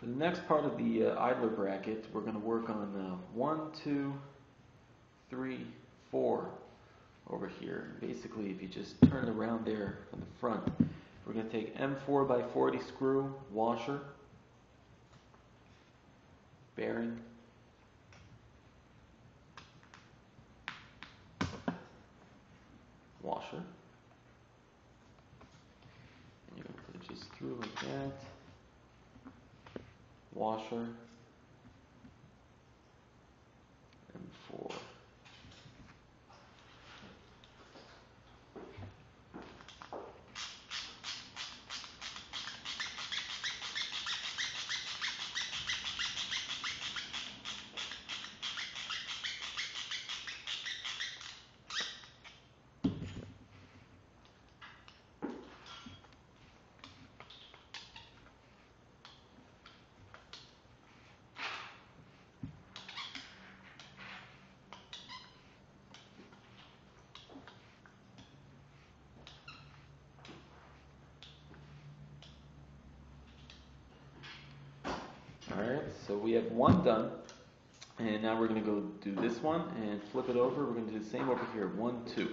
For the next part of the uh, idler bracket, we're going to work on uh, one, two, three, four over here. Basically, if you just turn it around there on the front, we're going to take M4 by 40 screw, washer, bearing, washer, and you're going to put it just through like that washer and four. Alright, so we have one done. And now we're going to go do this one and flip it over. We're going to do the same over here. One, two.